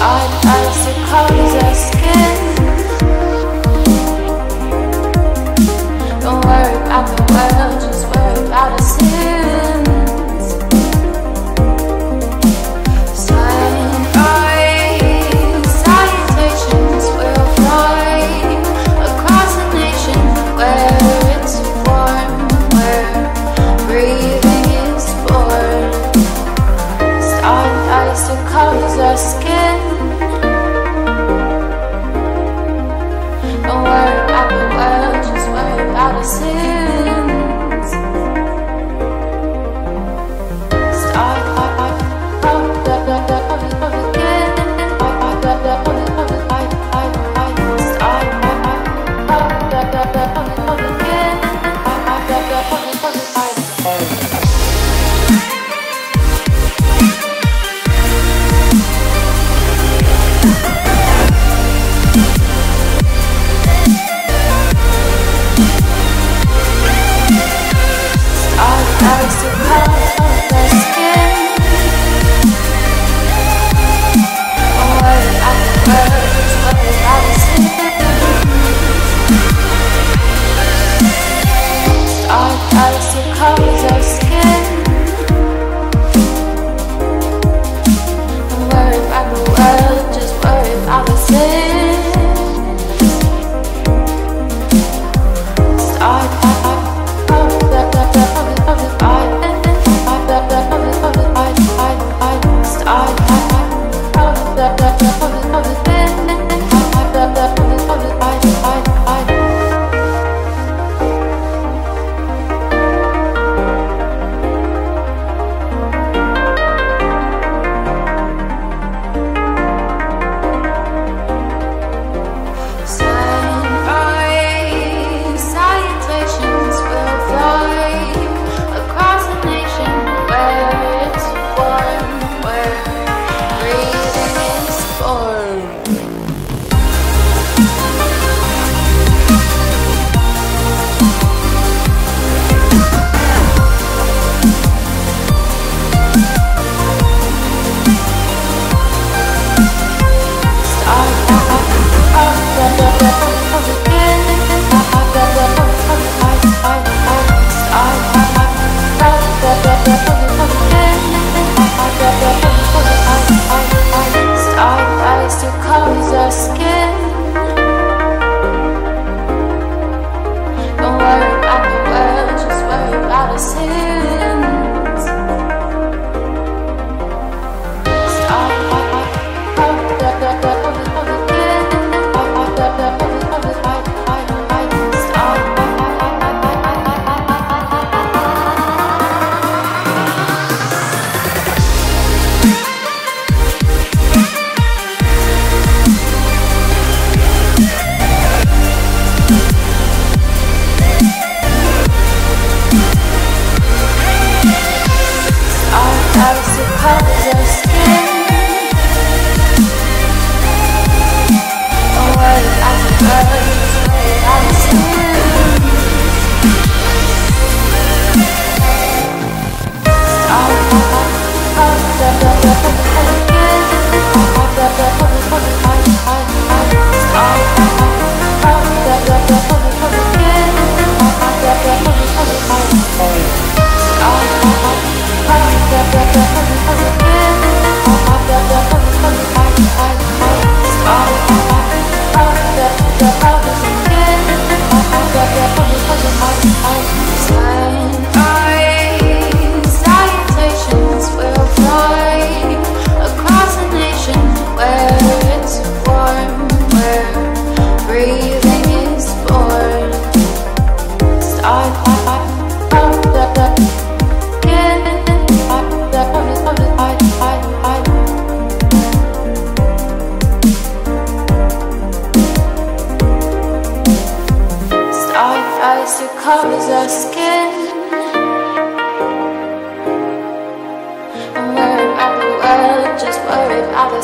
odd as the colors of skin. say love.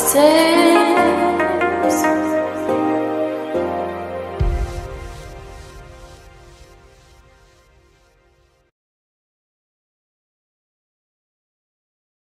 say